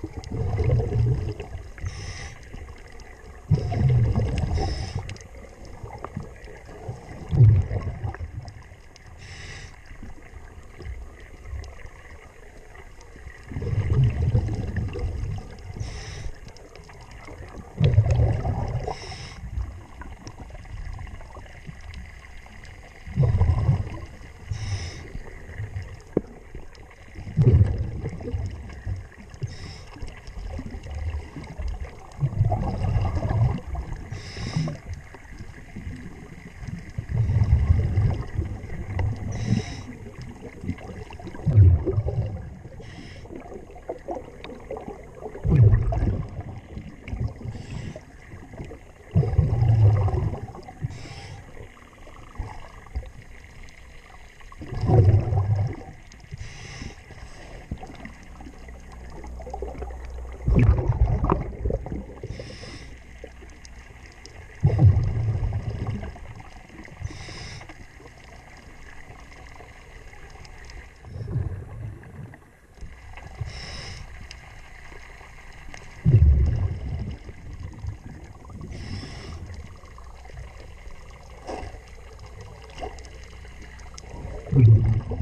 Thank 本当ですか?